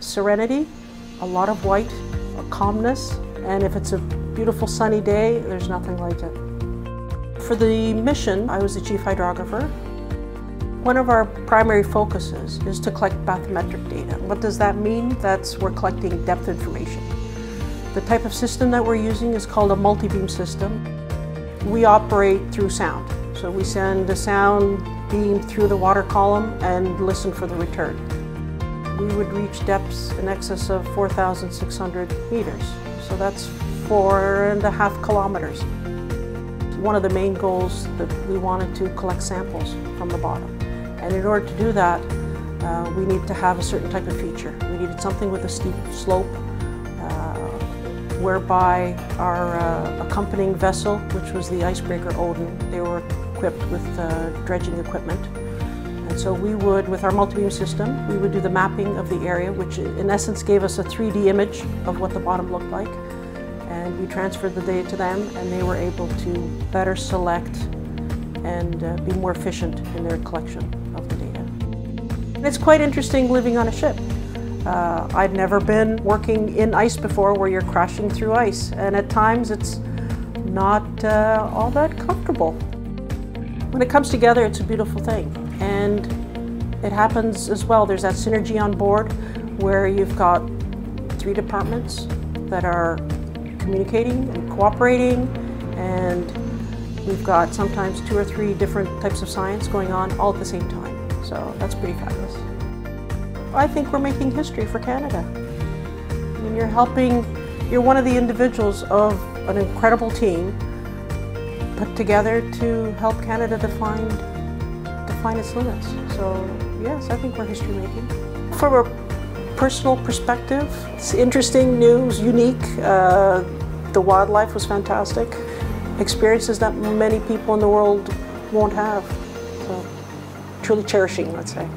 serenity, a lot of white, a calmness, and if it's a beautiful sunny day, there's nothing like it. For the mission, I was the chief hydrographer. One of our primary focuses is to collect bathymetric data. What does that mean? That's we're collecting depth information. The type of system that we're using is called a multi-beam system. We operate through sound. So we send a sound beam through the water column and listen for the return. We would reach depths in excess of 4,600 meters. So that's four and a half kilometers. One of the main goals that we wanted to collect samples from the bottom. And in order to do that, uh, we need to have a certain type of feature. We needed something with a steep slope, uh, whereby our uh, accompanying vessel, which was the icebreaker Oden, they were equipped with uh, dredging equipment. And so we would, with our multi-beam system, we would do the mapping of the area, which in essence gave us a 3D image of what the bottom looked like. And we transferred the data to them, and they were able to better select and uh, be more efficient in their collection of the data. It's quite interesting living on a ship. Uh, I'd never been working in ice before where you're crashing through ice and at times it's not uh, all that comfortable. When it comes together it's a beautiful thing and it happens as well. There's that synergy on board where you've got three departments that are communicating and cooperating and We've got sometimes two or three different types of science going on all at the same time. So that's pretty fabulous. I think we're making history for Canada. I mean, you're helping, you're one of the individuals of an incredible team put together to help Canada define, define its limits. So yes, I think we're history making. From a personal perspective, it's interesting, news, unique. Uh, the wildlife was fantastic experiences that many people in the world won't have. So truly cherishing, let's say.